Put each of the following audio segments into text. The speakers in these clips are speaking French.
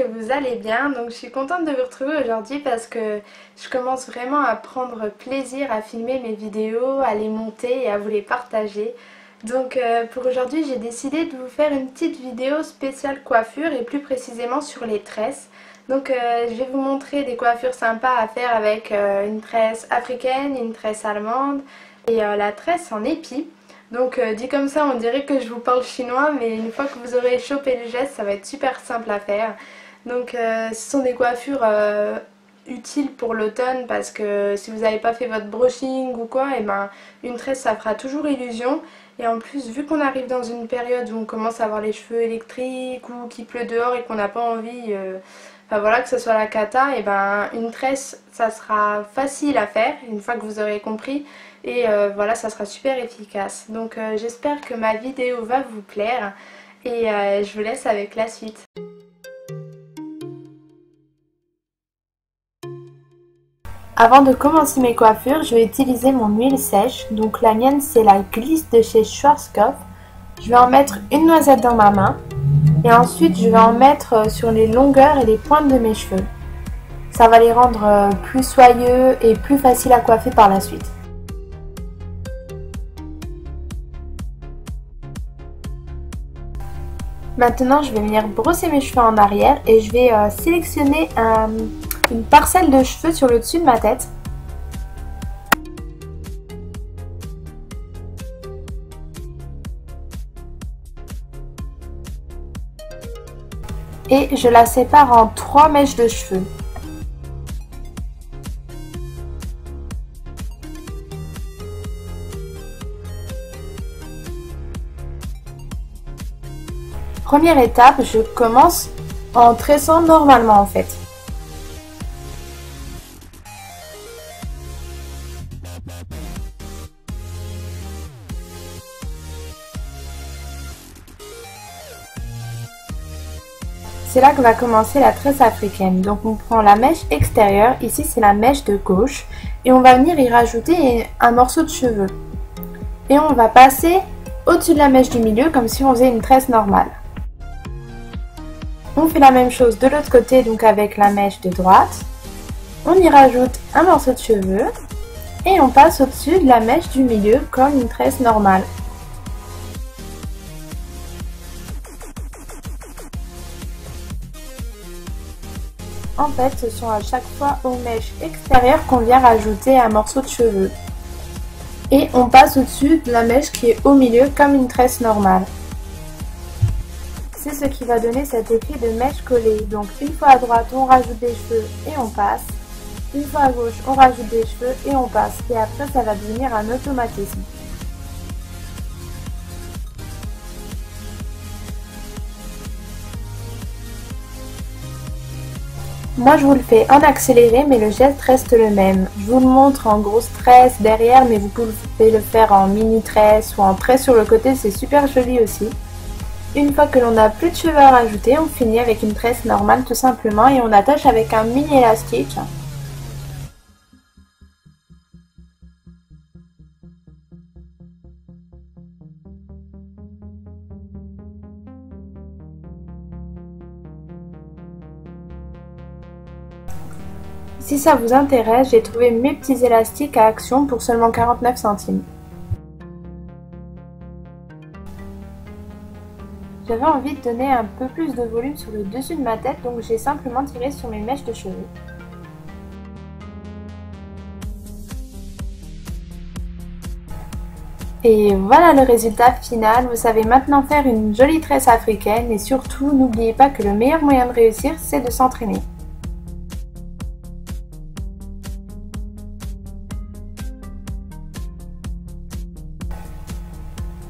que vous allez bien. Donc je suis contente de vous retrouver aujourd'hui parce que je commence vraiment à prendre plaisir à filmer mes vidéos, à les monter et à vous les partager. Donc euh, pour aujourd'hui j'ai décidé de vous faire une petite vidéo spéciale coiffure et plus précisément sur les tresses. Donc euh, je vais vous montrer des coiffures sympas à faire avec euh, une tresse africaine, une tresse allemande et la tresse en épi. Donc dit comme ça on dirait que je vous parle chinois mais une fois que vous aurez chopé le geste ça va être super simple à faire. Donc euh, ce sont des coiffures euh, utiles pour l'automne parce que si vous n'avez pas fait votre brushing ou quoi, et eh ben une tresse ça fera toujours illusion. Et en plus vu qu'on arrive dans une période où on commence à avoir les cheveux électriques ou qu'il pleut dehors et qu'on n'a pas envie... Enfin voilà, que ce soit la cata, et eh ben une tresse ça sera facile à faire une fois que vous aurez compris. Et euh, voilà ça sera super efficace. Donc euh, j'espère que ma vidéo va vous plaire. Et euh, je vous laisse avec la suite Avant de commencer mes coiffures, je vais utiliser mon huile sèche. Donc la mienne, c'est la glisse de chez Schwarzkopf. Je vais en mettre une noisette dans ma main. Et ensuite, je vais en mettre sur les longueurs et les pointes de mes cheveux. Ça va les rendre plus soyeux et plus faciles à coiffer par la suite. Maintenant, je vais venir brosser mes cheveux en arrière et je vais euh, sélectionner une parcelle de cheveux sur le dessus de ma tête. Et je la sépare en trois mèches de cheveux. Première étape, je commence en tressant normalement en fait. C'est là que va commencer la tresse africaine. Donc on prend la mèche extérieure, ici c'est la mèche de gauche, et on va venir y rajouter un morceau de cheveux. Et on va passer au-dessus de la mèche du milieu comme si on faisait une tresse normale. On fait la même chose de l'autre côté, donc avec la mèche de droite. On y rajoute un morceau de cheveux et on passe au-dessus de la mèche du milieu comme une tresse normale. En fait, ce sont à chaque fois aux mèches extérieures qu'on vient rajouter un morceau de cheveux. Et on passe au-dessus de la mèche qui est au milieu comme une tresse normale. C'est ce qui va donner cet effet de mèche collée. Donc une fois à droite, on rajoute des cheveux et on passe. Une fois à gauche, on rajoute des cheveux et on passe. Et après, ça va devenir un automatisme. Moi je vous le fais en accéléré mais le geste reste le même. Je vous le montre en grosse tresse derrière mais vous pouvez le faire en mini tresse ou en tresse sur le côté, c'est super joli aussi. Une fois que l'on n'a plus de cheveux à rajouter, on finit avec une tresse normale tout simplement et on attache avec un mini élastique. Si ça vous intéresse, j'ai trouvé mes petits élastiques à action pour seulement 49 centimes. J'avais envie de donner un peu plus de volume sur le dessus de ma tête, donc j'ai simplement tiré sur mes mèches de cheveux. Et voilà le résultat final, vous savez maintenant faire une jolie tresse africaine et surtout n'oubliez pas que le meilleur moyen de réussir c'est de s'entraîner.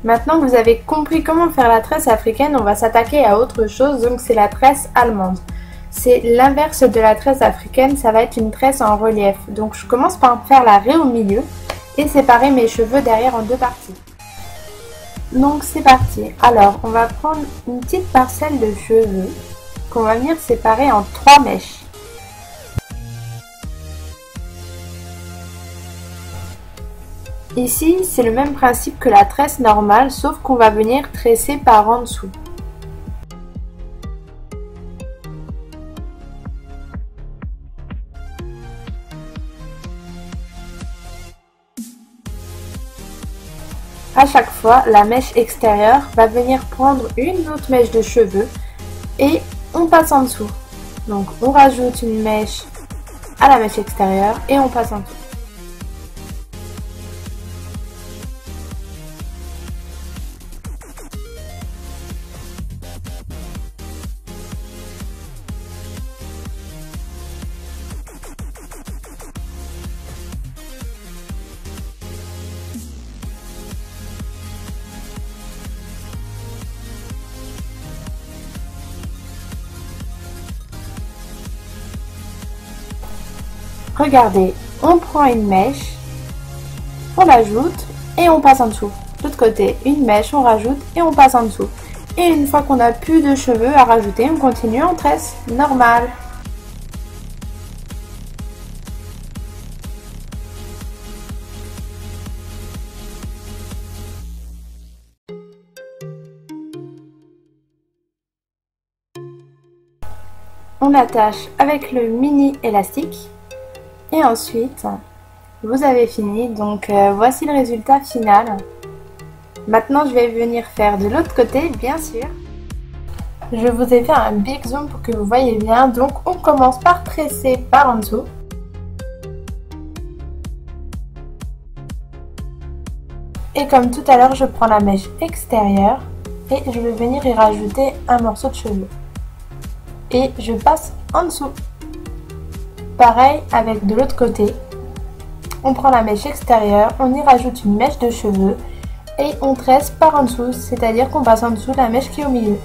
Maintenant que vous avez compris comment faire la tresse africaine, on va s'attaquer à autre chose, donc c'est la tresse allemande. C'est l'inverse de la tresse africaine, ça va être une tresse en relief. Donc je commence par faire la raie au milieu et séparer mes cheveux derrière en deux parties. Donc c'est parti. Alors on va prendre une petite parcelle de cheveux qu'on va venir séparer en trois mèches. Ici, c'est le même principe que la tresse normale, sauf qu'on va venir tresser par en dessous. À chaque fois, la mèche extérieure va venir prendre une autre mèche de cheveux et on passe en dessous. Donc on rajoute une mèche à la mèche extérieure et on passe en dessous. Regardez, on prend une mèche, on l'ajoute et on passe en dessous. De l'autre côté, une mèche, on rajoute et on passe en dessous. Et une fois qu'on a plus de cheveux à rajouter, on continue en tresse normale. On attache avec le mini élastique et ensuite, vous avez fini. Donc euh, voici le résultat final. Maintenant, je vais venir faire de l'autre côté, bien sûr. Je vous ai fait un big zoom pour que vous voyez bien. Donc on commence par tresser par en dessous. Et comme tout à l'heure, je prends la mèche extérieure et je vais venir y rajouter un morceau de cheveux. Et je passe en dessous. Pareil avec de l'autre côté. On prend la mèche extérieure, on y rajoute une mèche de cheveux et on tresse par en dessous, c'est-à-dire qu'on passe en dessous de la mèche qui est au milieu.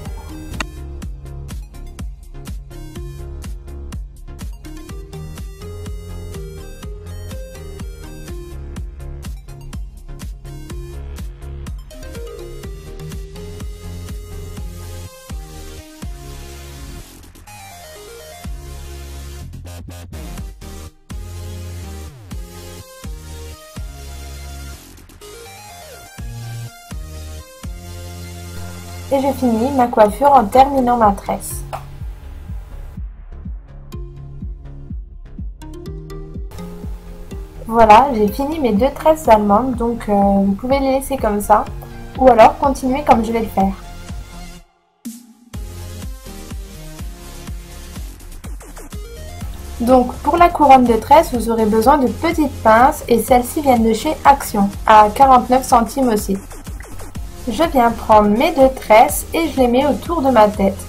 Et je finis ma coiffure en terminant ma tresse. Voilà, j'ai fini mes deux tresses allemandes, donc euh, vous pouvez les laisser comme ça, ou alors continuer comme je vais le faire. Donc pour la couronne de tresse, vous aurez besoin de petites pinces et celles-ci viennent de chez Action, à 49 centimes aussi. Je viens prendre mes deux tresses et je les mets autour de ma tête.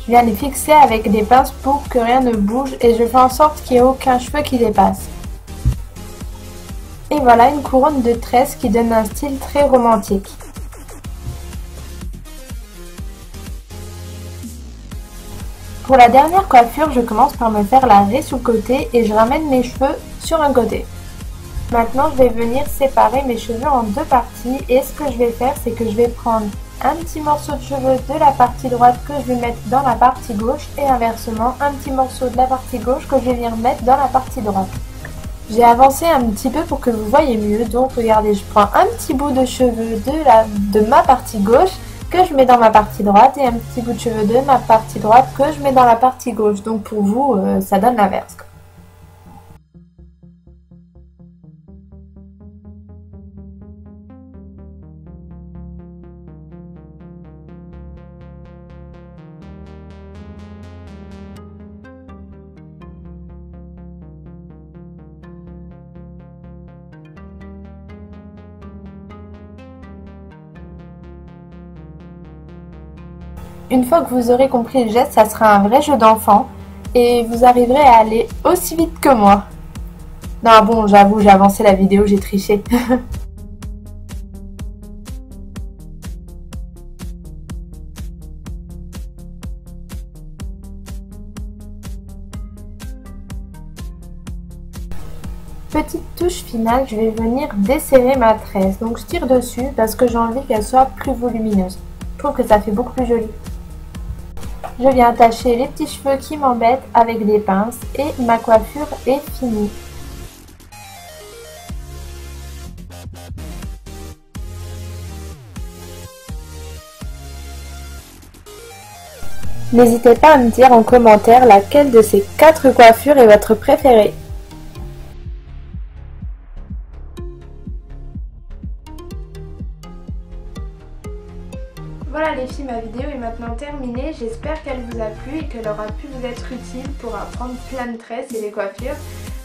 Je viens les fixer avec des pinces pour que rien ne bouge et je fais en sorte qu'il n'y ait aucun cheveu qui dépasse. Et voilà une couronne de tresses qui donne un style très romantique. Pour la dernière coiffure, je commence par me faire la raie sous le côté et je ramène mes cheveux sur un côté. Maintenant, je vais venir séparer mes cheveux en deux parties et ce que je vais faire, c'est que je vais prendre un petit morceau de cheveux de la partie droite que je vais mettre dans la partie gauche et inversement, un petit morceau de la partie gauche que je vais venir mettre dans la partie droite. J'ai avancé un petit peu pour que vous voyez mieux, donc regardez, je prends un petit bout de cheveux de, ma partie gauche que je mets dans ma partie droite et un petit bout de cheveux de ma partie droite que je mets dans la partie gauche. Donc pour vous, euh, ça donne l'inverse. Une fois que vous aurez compris le geste, ça sera un vrai jeu d'enfant et vous arriverez à aller aussi vite que moi. Non bon, j'avoue, j'ai avancé la vidéo, j'ai triché. Petite touche finale, je vais venir desserrer ma tresse. Donc je tire dessus parce que j'ai envie qu'elle soit plus volumineuse. Je trouve que ça fait beaucoup plus joli. Je viens attacher les petits cheveux qui m'embêtent avec des pinces et ma coiffure est finie. N'hésitez pas à me dire en commentaire laquelle de ces quatre coiffures est votre préférée. Est maintenant terminée. J'espère qu'elle vous a plu et qu'elle aura pu vous être utile pour apprendre plein de tresses et les coiffures.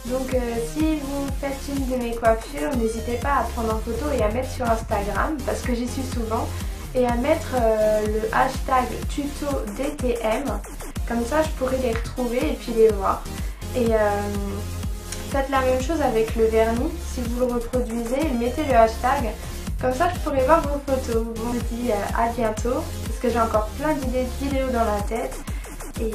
Donc euh, si vous faites une de mes coiffures, n'hésitez pas à prendre en photo et à mettre sur Instagram parce que j'y suis souvent et à mettre euh, le hashtag tuto DTM comme ça je pourrai les retrouver et puis les voir. Et euh, faites la même chose avec le vernis, si vous le reproduisez, mettez le hashtag comme ça je pourrai voir vos photos. Bon, je vous dis à bientôt que j'ai encore plein d'idées de vidéos dans la tête. Et